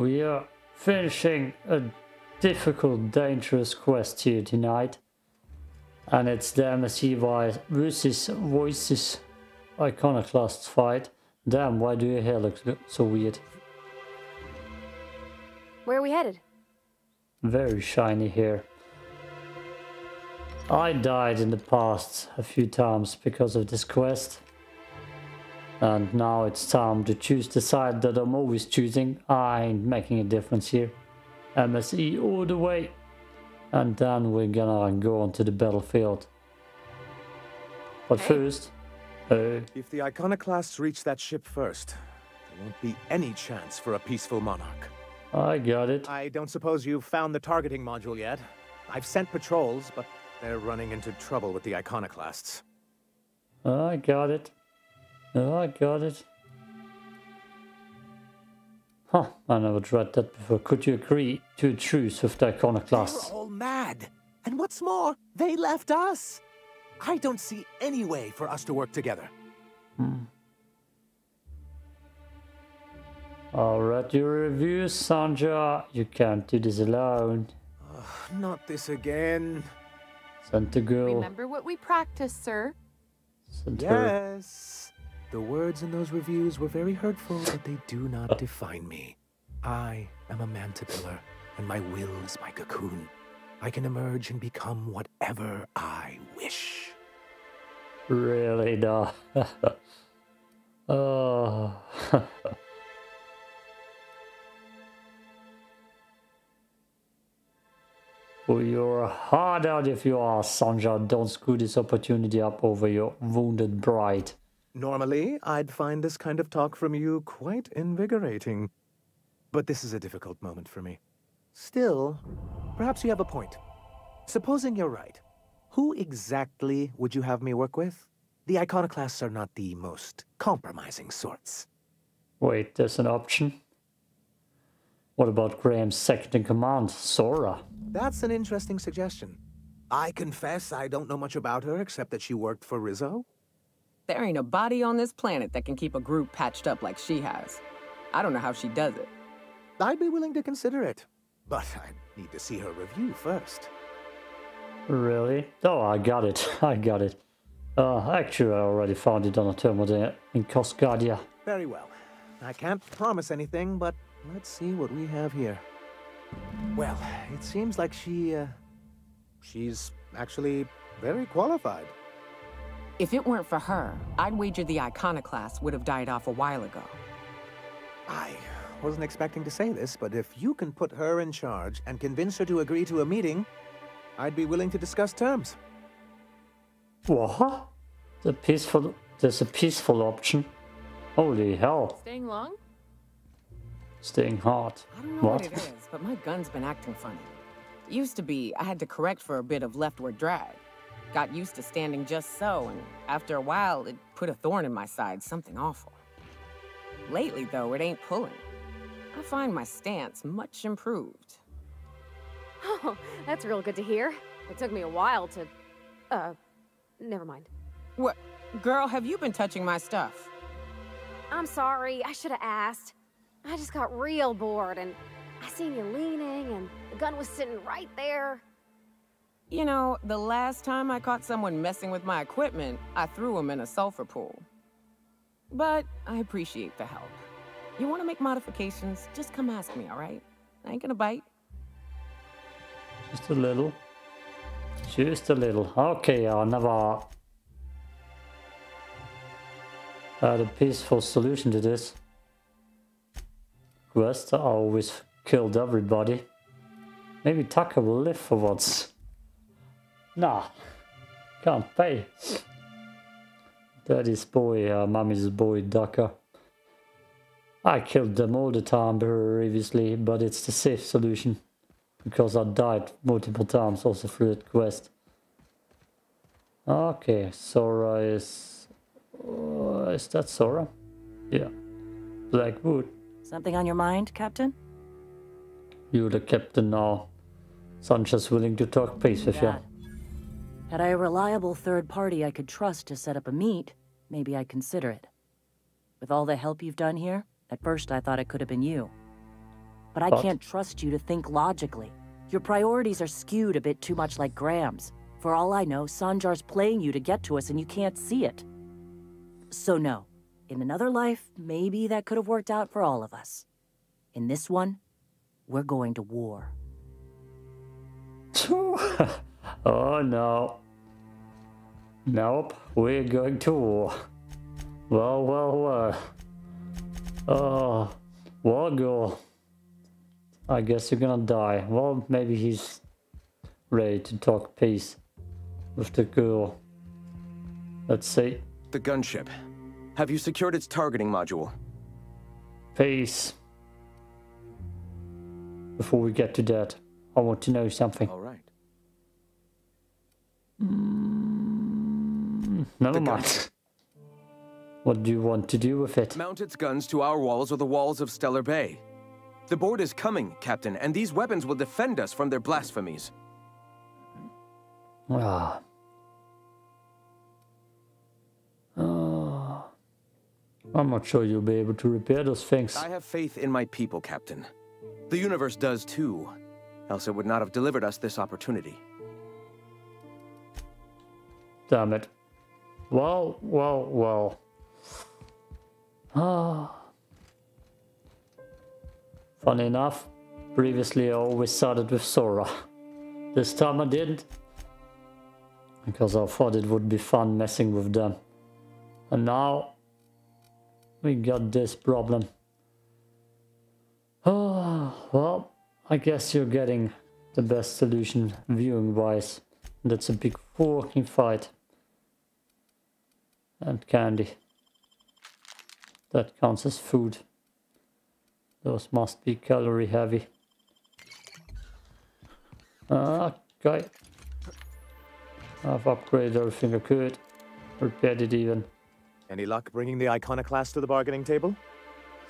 We are finishing a difficult, dangerous quest here tonight. And it's the MSI versus Voices Iconoclast fight. Damn, why do your hair look so weird? Where are we headed? Very shiny hair. I died in the past a few times because of this quest. And now it's time to choose the side that I'm always choosing. I ain't making a difference here. MSI all the way. And then we're gonna go onto the battlefield. But first... Uh, if the Iconoclasts reach that ship first, there won't be any chance for a peaceful monarch. I got it. I don't suppose you've found the targeting module yet. I've sent patrols, but they're running into trouble with the Iconoclasts. I got it. Oh, I got it. Huh, I never tried that before. Could you agree to a truce with the iconoclasts? They're all mad. And what's more, they left us. I don't see any way for us to work together. Hmm. I'll read your reviews, Sanjar. You can't do this alone. not this again. Send to go. Remember what we practiced, sir. Send yes. The words in those reviews were very hurtful, but they do not uh. define me. I am a mantipillar, and my will is my cocoon. I can emerge and become whatever I wish. Really, no. oh. well, you're hard out if you are, Sanjar. Don't screw this opportunity up over your wounded bride. Normally, I'd find this kind of talk from you quite invigorating. But this is a difficult moment for me. Still, perhaps you have a point. Supposing you're right, who exactly would you have me work with? The iconoclasts are not the most compromising sorts. Wait, there's an option? What about Graham's second in command, Zora? That's an interesting suggestion. I confess I don't know much about her except that she worked for Rizzo. There ain't a body on this planet that can keep a group patched up like she has. I don't know how she does it. I'd be willing to consider it, but I need to see her review first. Really? Oh, I got it. I got it. Uh, actually, I already found it on a terminal in Cascadia. Very well. I can't promise anything, but let's see what we have here. Well, it seems like she, uh, she's actually very qualified. If it weren't for her, I'd wager the Iconoclast would have died off a while ago. I wasn't expecting to say this, but if you can put her in charge and convince her to agree to a meeting, I'd be willing to discuss terms. What? The peaceful... There's a peaceful option. Holy hell. Staying long? Staying hard. I don't know what? what it is, but my gun's been acting funny. It used to be I had to correct for a bit of leftward drag. Got used to standing just so, and after a while, it put a thorn in my side, something awful. Lately, though, it ain't pulling. I find my stance much improved. Oh, that's real good to hear. It took me a while to... Uh, never mind. What? Girl, have you been touching my stuff? I'm sorry, I should have asked. I just got real bored, and I seen you leaning, and the gun was sitting right there. You know, the last time I caught someone messing with my equipment, I threw him in a sulfur pool. But I appreciate the help. You want to make modifications, just come ask me, all right? I ain't gonna bite. Just a little. Just a little. Okay, I never had a peaceful solution to this. Quest, always killed everybody. Maybe Tucker will live for once. Nah, can't pay. Daddy's boy, uh, mommy's boy, Ducker. I killed them all the time previously, but it's the safe solution. Because I died multiple times also through that quest. Okay, Zora is... Uh, is that Zora? Yeah. Blackwood. Something on your mind, Captain? You're the captain now. Sanjar's willing to talk peace with you. Had I a reliable third party I could trust to set up a meet, maybe I'd consider it. With all the help you've done here, at first I thought it could have been you. but I can't trust you to think logically. Your priorities are skewed a bit too much like Graham's. For all I know, Sanjar's playing you to get to us and you can't see it. So no. In another life, maybe that could have worked out for all of us. In this one, we're going to war. oh no. Nope, we're going to war. Well, well, uh, oh, well. Oh, war girl. I guess you're gonna die. Well, maybe he's ready to talk peace with the girl. Let's see. The gunship. Have you secured its targeting module? Peace. Before we get to that, I want to know something. All right. Never The mind. gunship. What do you want to do with it? Mount its guns to our walls or the walls of Stellar Bay. The board is coming, Captain, and these weapons will defend us from their blasphemies. Ah. Ah. I'm not sure you'll be able to repair those things. I have faith in my people, Captain. The universe does too, else it would not have delivered us this opportunity. Damn it. Well, well, well. Ah. Funny enough, previously I always started with Zora. This time I didn't. Because I thought it would be fun messing with them. And now we got this problem. Ah, well, I guess you're getting the best solution viewing wise. That's a big fucking fight. And candy. That counts as food. Those must be calorie heavy. Okay. I've upgraded everything I could. Repaired it even. Any luck bringing the iconoclast to the bargaining table?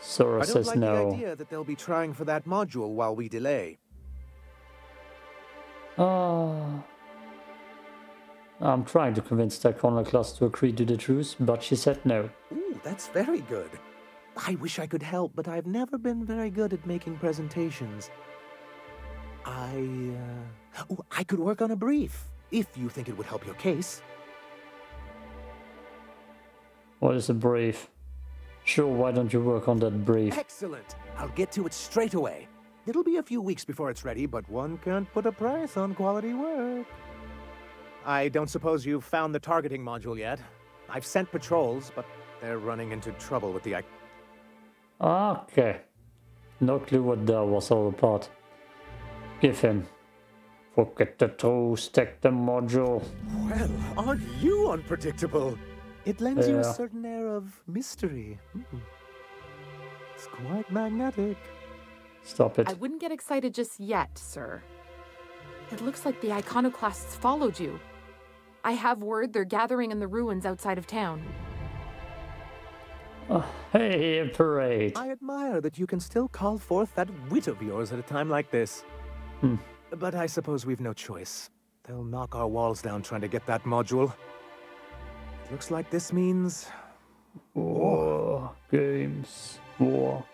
Zora I don't says like the no. idea that they'll be trying for that module while we delay. Ah. I'm trying to convince the iconoclast to agree to the truce, but she said no. Ooh, that's very good. I wish I could help, but I've never been very good at making presentations. I, uh... Oh, I could work on a brief, if you think it would help your case. What is a brief? Sure, why don't you work on that brief? Excellent. I'll get to it straight away. It'll be a few weeks before it's ready, but one can't put a price on quality work. I don't suppose you've found the targeting module yet. I've sent patrols, but they're running into trouble with the... ic- Okay. No clue what that was all about. Give him. Forget the truce, take the module. Well, aren't you unpredictable? It lends you a certain air of mystery. Hmm. It's quite magnetic. Stop it. I wouldn't get excited just yet, sir. It looks like the iconoclasts followed you. I have word they're gathering in the ruins outside of town. Hey, a parade. I admire that you can still call forth that wit of yours at a time like this. Hmm. But I suppose we've no choice. They'll knock our walls down trying to get that module. It looks like this means War. Games. War.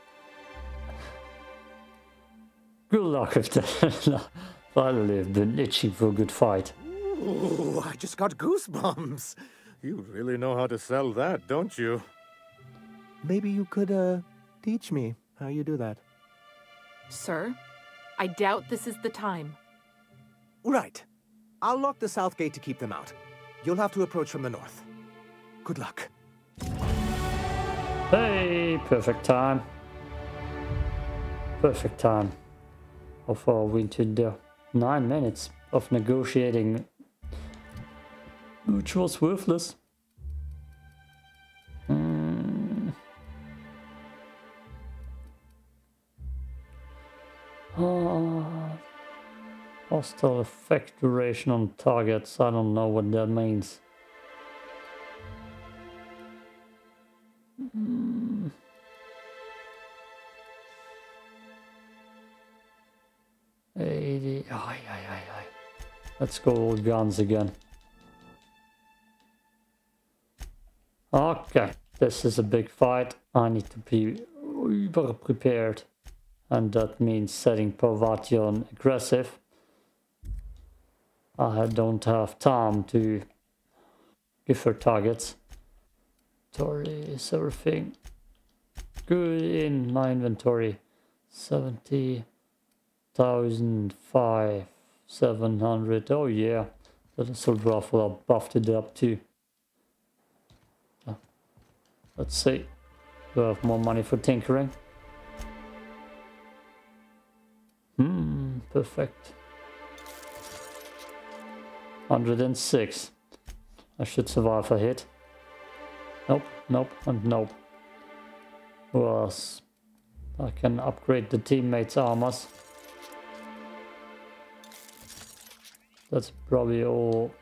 Good luck with that. Finally, I've been itching for a good fight. Ooh, I just got goosebumps. You really know how to sell that, don't you? Maybe you could, uh, teach me how you do that. Sir, I doubt this is the time. Right. I'll lock the south gate to keep them out. You'll have to approach from the north. Good luck. Hey, perfect time. Perfect time. How far are we into the nine minutes of negotiating, which was worthless. Hmm. Ah. hostile effect duration on targets. I don't know what that means. Ay. Let's go all guns again. This is a big fight. I need to be uber prepared. and that means setting Parvati on aggressive. I don't have time to give her targets. Inventory is everything good in my inventory. 70,005, 700. Oh yeah, that so rough. Well, buffed it up too. Let's see. Do I have more money for tinkering? Hmm, perfect. 106. I should survive a hit. Nope, nope, and nope. Who else? I can upgrade the teammates' armors. That's probably all.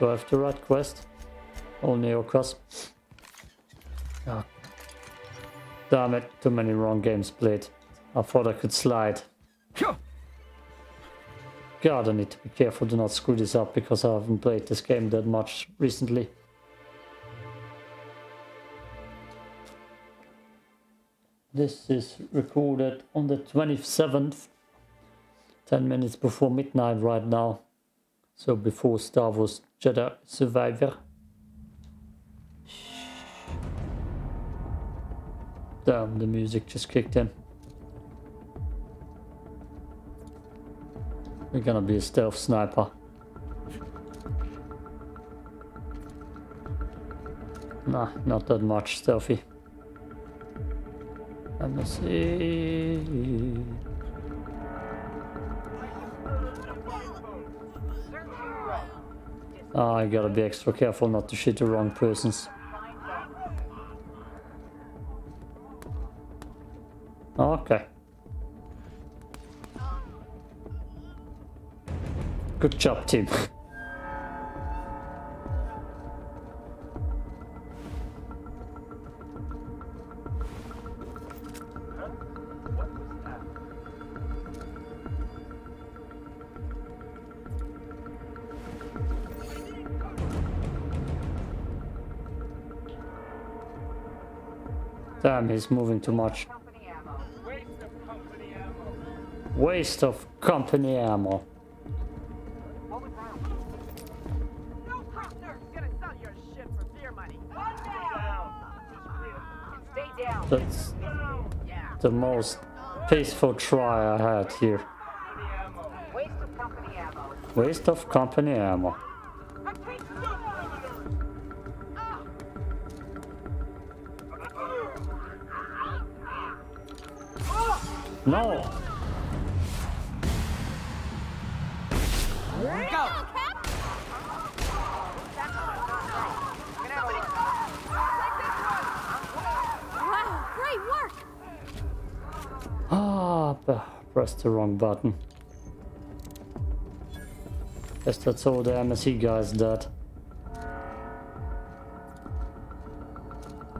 Do I have the right quest? Only Neocross. Oh. Ah. Damn it, too many wrong games played. I thought I could slide. God, I need to be careful to not screw this up because I haven't played this game that much recently. This is recorded on the 27th, 10 minutes before midnight right now. So before Star Wars Jedi Survivor. Damn, the music just kicked in. We're gonna be a stealth sniper. Nah, not that much stealthy. Let me see. Oh, I gotta be extra careful not to shoot the wrong persons. Okay. Good job, team. He's moving too much. Waste of company ammo. That's the most peaceful try I had here. Waste of company ammo. No! Go! Wow, great work! Ah, pressed the wrong button. Guess that's all the MSI guys did.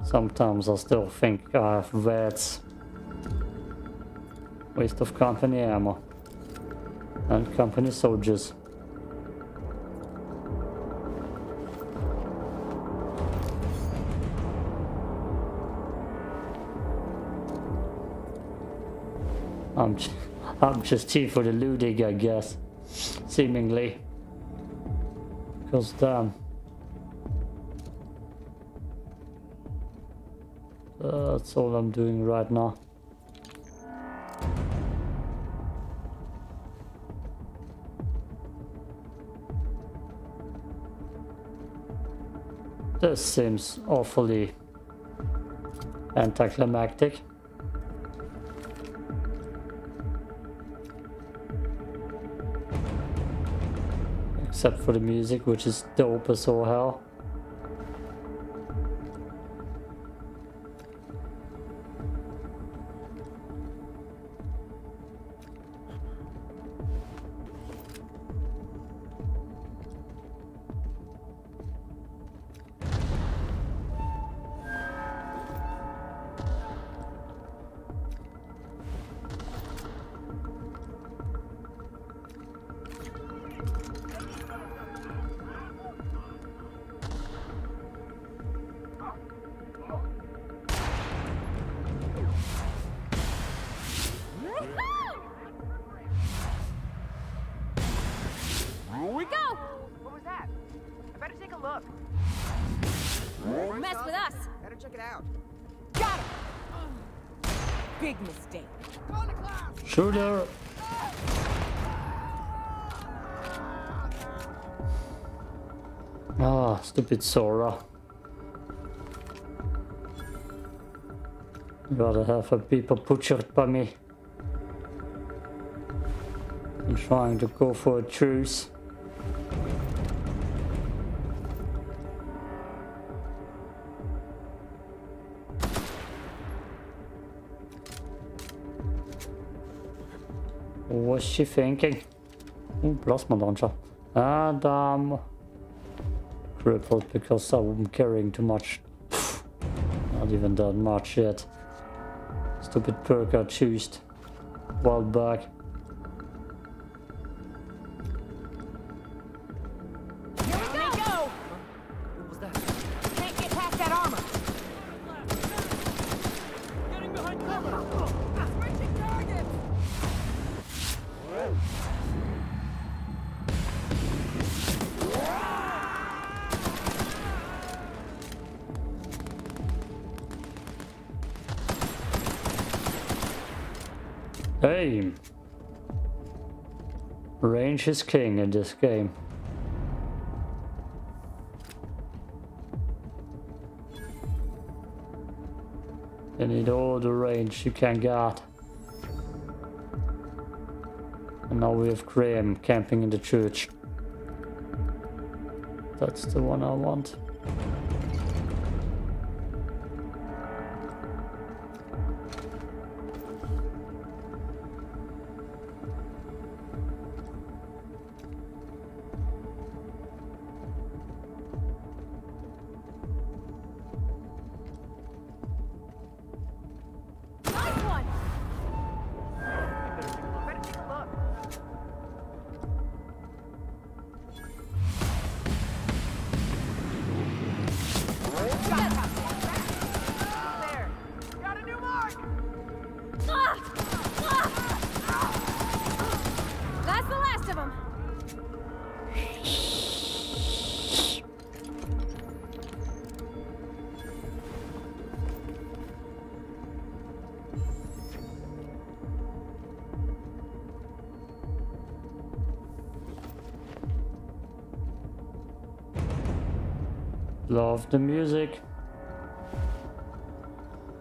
Sometimes I still think I have VATS. Waste of company ammo. And company soldiers. I'm, I'm just here for the looting, I guess. Seemingly. Because damn. Um, that's all I'm doing right now. This seems awfully anticlimactic. except for the music, which is dope as all hell. With us. Better check it out. Got him! Big mistake. Shooter! Ah, stupid Zora. Gotta have a people butchered by me. I'm trying to go for a truce. She thinking? Plasma launcher. And um crippled because I'm carrying too much. Not even that much yet. Stupid perk I chose. While back. Aim. Range is king in this game. You need all the range you can get. And now we have Graham camping in the church. That's the one I want. Love the music.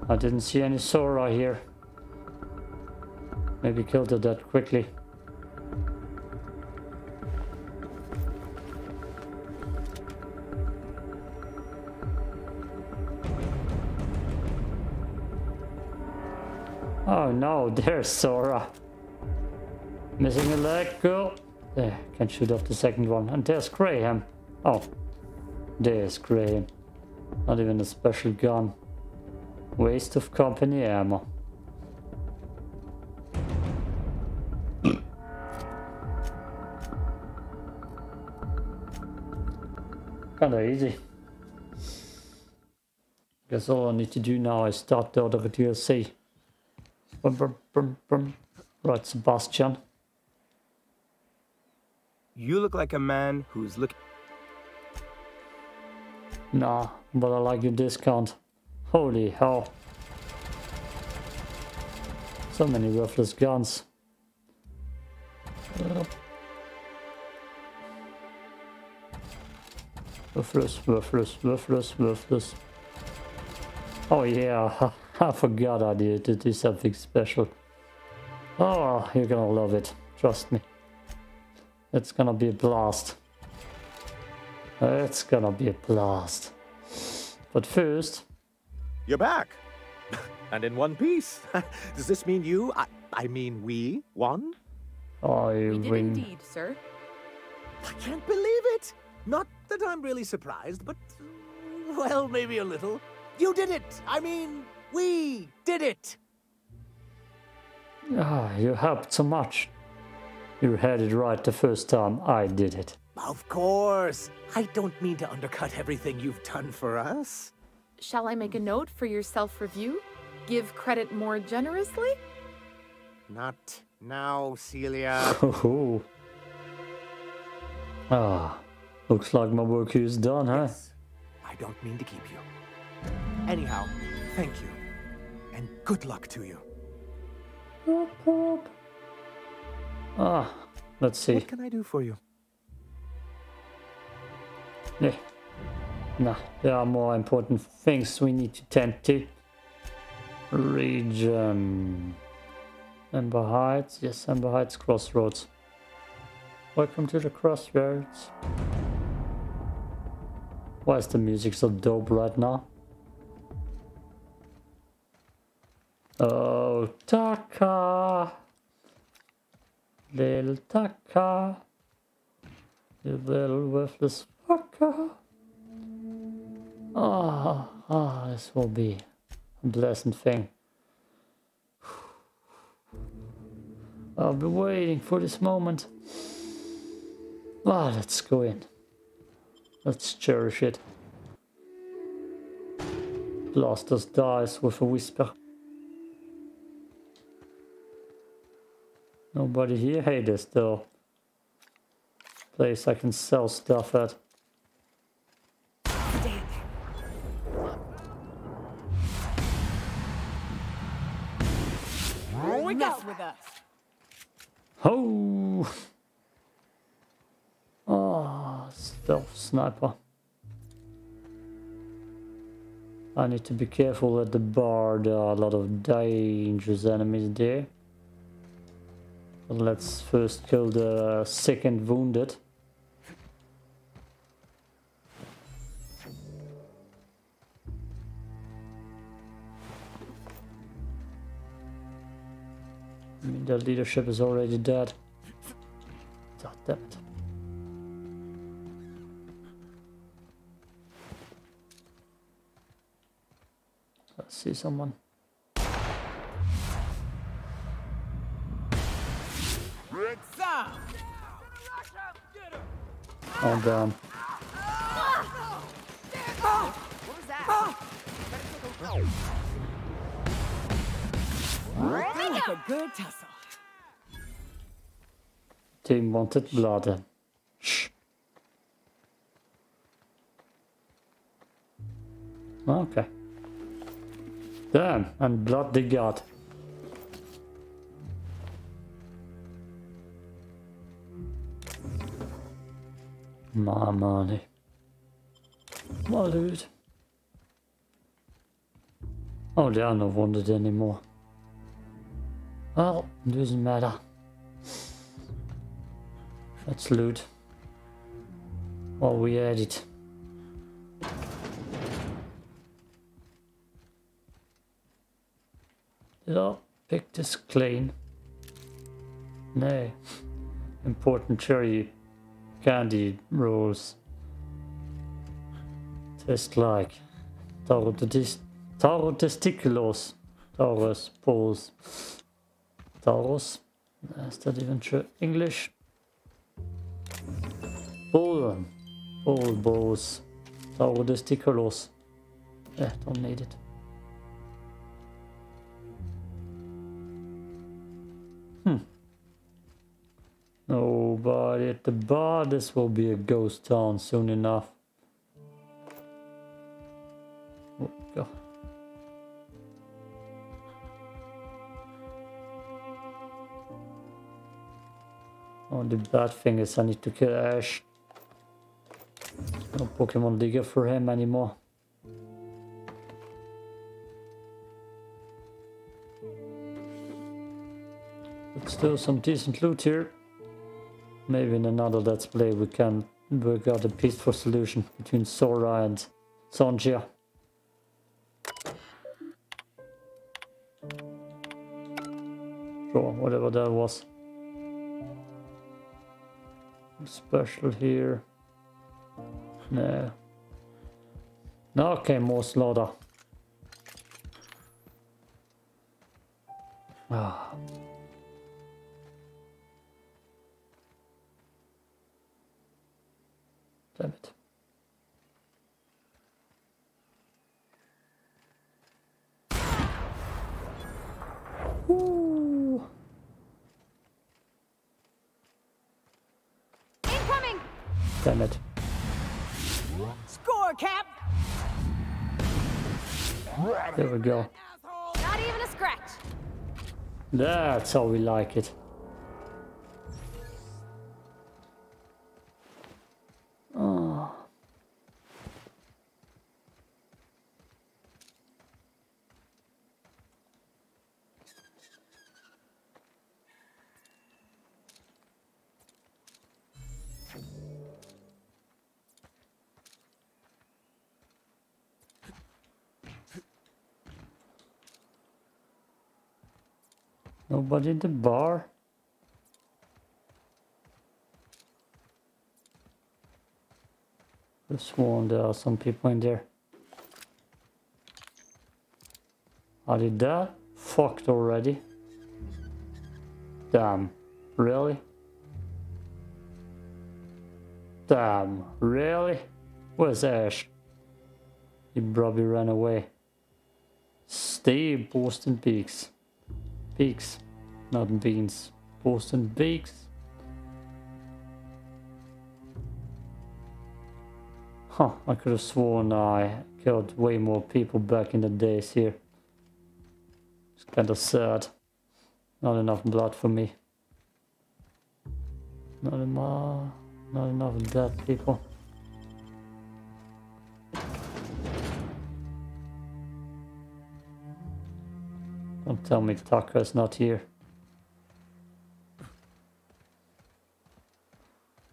I didn't see any Zora here. Maybe killed it that quickly. Oh no, there's Zora. Missing a leg, girl. There, can shoot off the second one. And there's Graham. Oh, there's Graham. Not even a special gun. Waste of company ammo. Kinda easy. Guess all I need to do now is start the other DLC. Brum, brum, brum. Right, Sebastian. You look like a man who's looking. Nah, but I like your discount. Holy hell. So many worthless guns. Worthless, worthless, worthless, worthless. Oh yeah, I forgot I needed to do something special. Oh, you're gonna love it. Trust me. It's gonna be a blast. It's gonna be a blast. But first, You're back. and in one piece. Does this mean you, I, I mean we, won? I We did indeed, sir. I can't believe it. Not that I'm really surprised, but, well, maybe a little. You did it. I mean, we did it. Ah, you helped so much. You had it right the first time I did it. Of course. I don't mean to undercut everything you've done for us. Shall I make a note for your self review? Give credit more generously? Not now, Celia. Oh. Ah, Looks like my work here is done, huh? Yes. I don't mean to keep you. Anyhow, thank you. And good luck to you. Whoop, whoop. Ah, let's see. What can I do for you? Nah, there are more important things we need to tend to. Region. Amber Heights. Yes, Amber Heights Crossroads. Welcome to the Crossroads. Why is the music so dope right now? Oh, Taka! Little Taka! You little worthless fucker! Ah, ah, this will be a pleasant thing. I've been waiting for this moment. Ah, let's go in. Let's cherish it. Blasters dies with a whisper. Nobody here? Hey, there's still place I can sell stuff at. Mess with us. Oh! Oh, ah, stealth sniper. I need to be careful at the bar, there are a lot of dangerous enemies there. But let's first kill the sick and wounded. I mean, the leadership is already dead. God damn it. I see someone. Some. Oh damn. What was that? Like a good tussle. Team wanted blood. Shh. Okay. Damn, and blood they got. My money. My loot. Oh, they are not wanted anymore. Well, doesn't matter. Let's loot. While we at it. Did I pick this clean? No. Important cherry candy rolls. Taste like Taro testiculos. Taurus balls. Taurus. Is that even true? English? Bull. Bull balls. Taro testiculos. Yeah, don't need it. Hmm. Nobody at the bar. This will be a ghost town soon enough. Oh, the bad thing is I need to kill Ash. No Pokemon Digger for him anymore. But still some decent loot here. Maybe in another Let's Play we can work out a peaceful solution between Zora and Sanjar. Sure, whatever that was. Special here. No. Okay, more slaughter. Ah. That's how we like it. In the bar? I've sworn there are some people in there. Are they that fucked already? Damn, really? Damn, really? Where's Ash? He probably ran away. Stay Boston Peaks. Peaks, not beans. Boston Peaks. Huh, I could have sworn I killed way more people back in the days here. It's kind of sad. Not enough blood for me. Not enough, not enough dead people. Don't tell me Tucker's not here.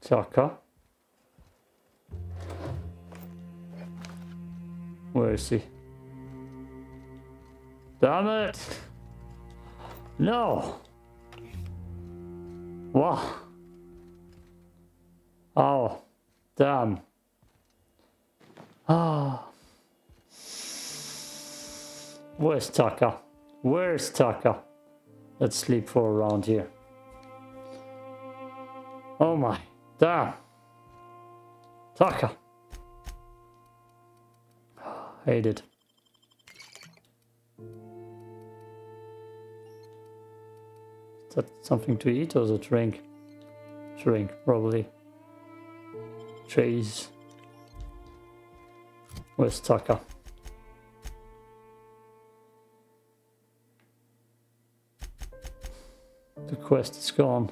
Tucker? Where is he? Damn it! No! What? Oh, damn. Ah. Where's Tucker? Where's Tucker? Let's sleep for a round here. Oh my, damn. Tucker. Hate it. Is that something to eat or is it drink? Drink, probably. Cheese. Where's Tucker? The quest is gone.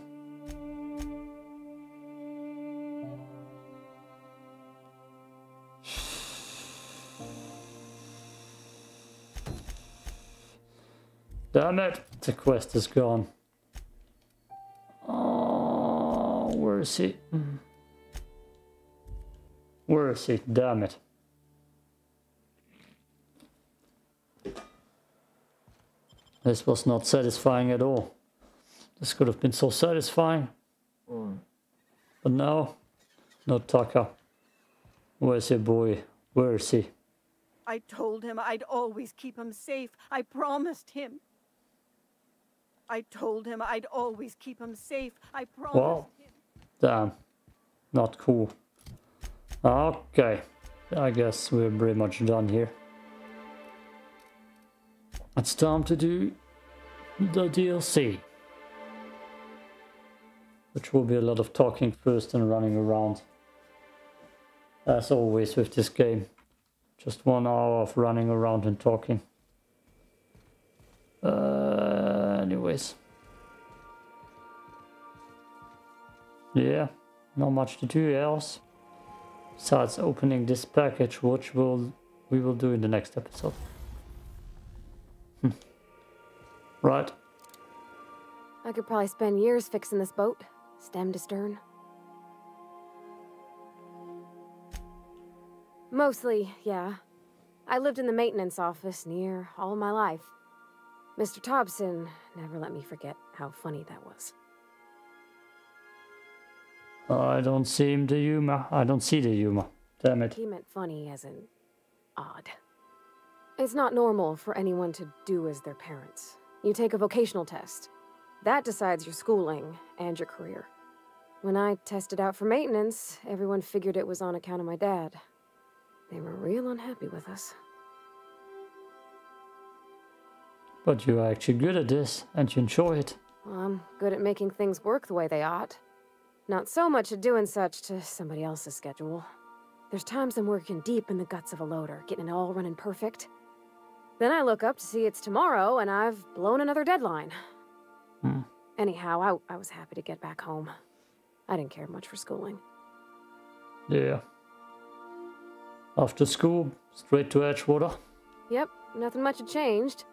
Damn it! The quest is gone. Oh, where is he? Hmm. Where is he? Damn it. This was not satisfying at all. This could have been so satisfying. But no, no Tucker. Where's your boy? Where is he? I told him I'd always keep him safe. I promised him. I told him I'd always keep him safe. I promised Well, him. damn. Not cool. Okay. I guess we're pretty much done here. It's time to do the DLC. Which will be a lot of talking first and running around. As always with this game. Just one hour of running around and talking. Uh, Yeah, not much to do else. Besides opening this package, which will we will do in the next episode. Hmm. right. I could probably spend years fixing this boat, stem to stern. Mostly, yeah. I lived in the maintenance office near all my life. Mr. Thompson never let me forget how funny that was. I don't see the humor. I don't see the humor. Damn it. He meant funny as in odd. It's not normal for anyone to do as their parents. You take a vocational test. That decides your schooling and your career. When I tested out for maintenance, everyone figured it was on account of my dad. They were real unhappy with us. But you're actually good at this and you enjoy it. Well, I'm good at making things work the way they ought. Not so much at doing such to somebody else's schedule. There's times I'm working deep in the guts of a loader, getting it all running perfect. Then I look up to see it's tomorrow and I've blown another deadline. Hmm. Anyhow, I, I was happy to get back home. I didn't care much for schooling. Yeah. After school, straight to Edgewater. Yep, nothing much had changed.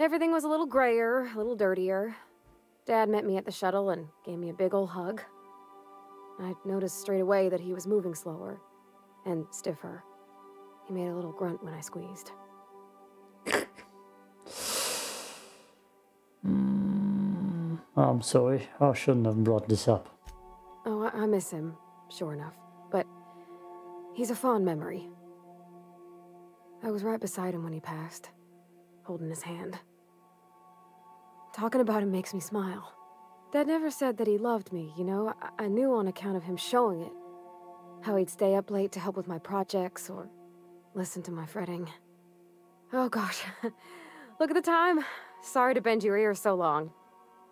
Everything was a little grayer, a little dirtier. Dad met me at the shuttle and gave me a big ol' hug. I noticed straight away that he was moving slower and stiffer. He made a little grunt when I squeezed. Mm, I'm sorry, I shouldn't have brought this up. Oh, I, I miss him, sure enough. But he's a fond memory. I was right beside him when he passed, holding his hand. Talking about him makes me smile. Dad never said that he loved me, you know? I, I knew on account of him showing it. How he'd stay up late to help with my projects or listen to my fretting. Oh gosh, look at the time. Sorry to bend your ear so long.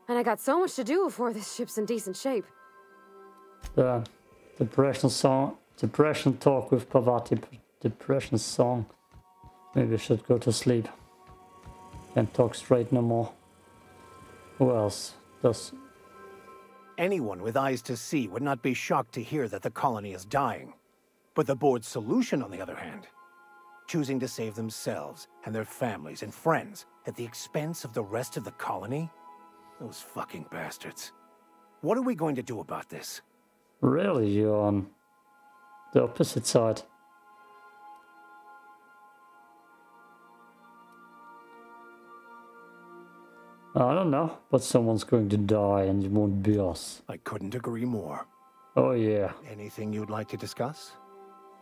And I got so much to do before this ship's in decent shape. The depression song, depression talk with Parvati, depression song. Maybe I should go to sleep. Can't talk straight no more. Who else does? Anyone with eyes to see would not be shocked to hear that the colony is dying. But the board's solution, on the other hand, choosing to save themselves and their families and friends at the expense of the rest of the colony? Those fucking bastards. What are we going to do about this? Really, you're on the opposite side. I don't know, but someone's going to die and it won't be us. I couldn't agree more. Oh yeah. Anything you'd like to discuss?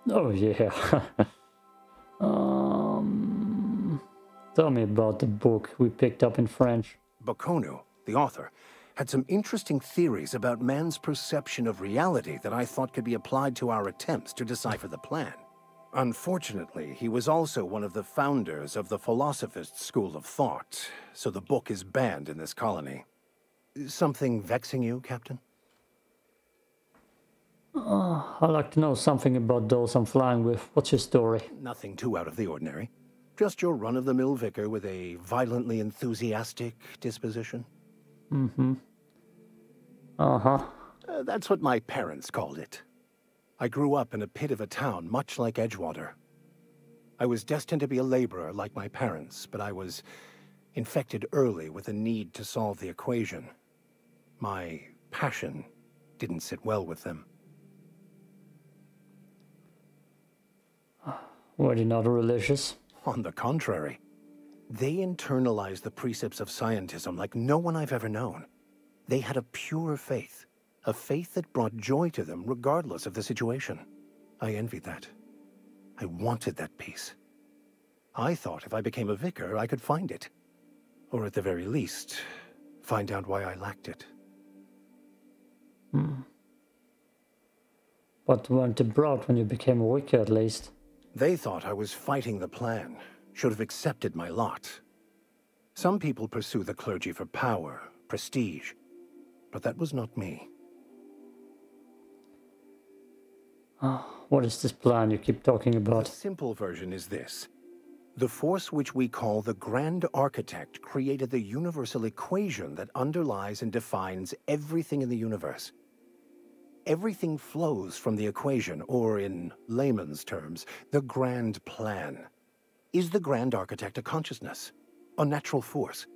Oh yeah. um, tell me about the book we picked up in French. Bakonu, the author, had some interesting theories about man's perception of reality that I thought could be applied to our attempts to decipher the plan. Unfortunately, he was also one of the founders of the Philosophist school of thought, so the book is banned in this colony. Something vexing you, Captain? Uh, I'd like to know something about those I'm flying with. What's your story? Nothing too out of the ordinary. Just your run-of-the-mill vicar with a violently enthusiastic disposition. Mm-hmm. Uh-huh. Uh, that's what my parents called it. I grew up in a pit of a town much like Edgewater. I was destined to be a laborer like my parents, but I was infected early with a need to solve the equation. My passion didn't sit well with them. Were they not religious? On the contrary. They internalized the precepts of scientism like no one I've ever known. They had a pure faith, a faith that brought joy to them regardless of the situation. I envied that. I wanted that peace. I thought if I became a vicar, I could find it. Or at the very least, find out why I lacked it. Hmm. But weren't proud when you became a vicar at least? They thought I was fighting the plan, should have accepted my lot. Some people pursue the clergy for power, prestige, but that was not me. Oh, what is this plan you keep talking about? The simple version is this. The force which we call the Grand Architect created the universal equation that underlies and defines everything in the universe. Everything flows from the equation, or in layman's terms, the grand plan. Is the Grand Architect a consciousness? A natural force?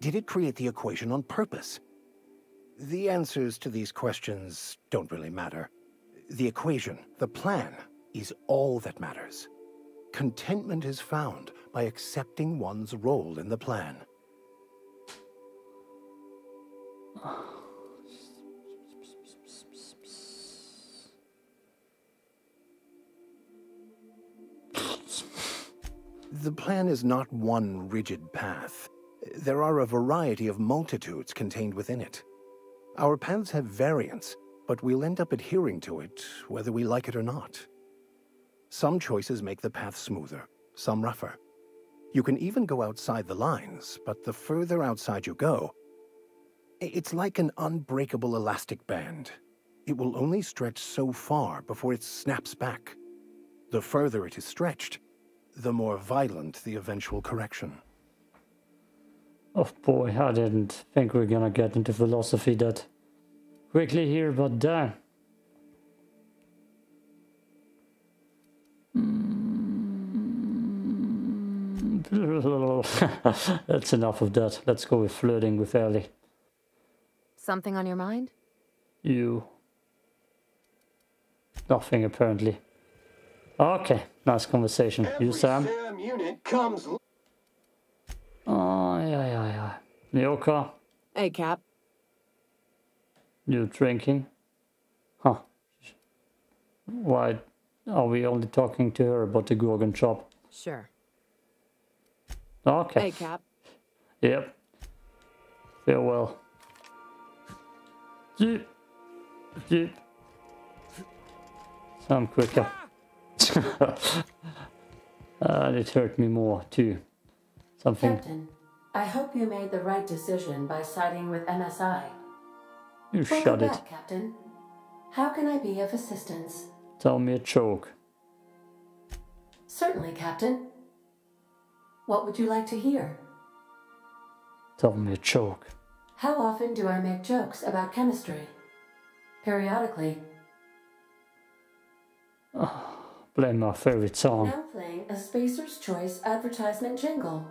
Did it create the equation on purpose? The answers to these questions don't really matter. The equation, the plan, is all that matters. Contentment is found by accepting one's role in the plan. The plan is not one rigid path. There are a variety of multitudes contained within it. Our paths have variance, but we'll end up adhering to it whether we like it or not. Some choices make the path smoother, some rougher. You can even go outside the lines, but the further outside you go, it's like an unbreakable elastic band. It will only stretch so far before it snaps back. The further it is stretched, the more violent the eventual correction. Oh boy, I didn't think we are gonna get into philosophy that quickly here, but damn. That's enough of that. Let's go with flirting with Ellie. Something on your mind? You. Nothing apparently. Okay, nice conversation. Every you, Sam? Sam unit comes. Oh, yeah, yeah, yeah. Nyoka, Hey, Cap. You drinking? Huh. Why are we only talking to her about the Gorgon shop? Sure. Okay. Hey, Cap. Yep. Farewell. Jeep. Jeep. Some quicker. Uh, and it hurt me more too. Something. Captain, I hope you made the right decision by siding with MSI. You Welcome shut it. back, Captain. How can I be of assistance? Tell me a joke. Certainly, Captain. What would you like to hear? Tell me a joke. How often do I make jokes about chemistry? Periodically. Ah, Play my favorite song. Now playing a Spacer's Choice advertisement jingle.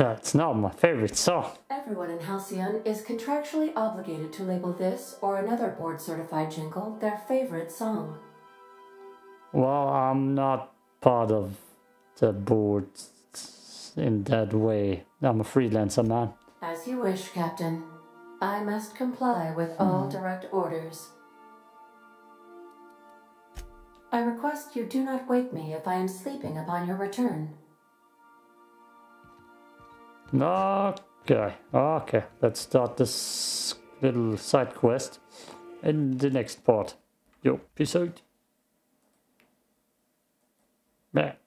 That's not my favorite song. Everyone in Halcyon is contractually obligated to label this or another board certified jingle their favorite song. Well, I'm not part of the board in that way. I'm a freelancer, man. As you wish, Captain. I must comply with all hmm. direct orders. I request you do not wake me if I am sleeping upon your return. Okay, okay. Let's start this little side quest in the next part. Yo, peace out. Bye.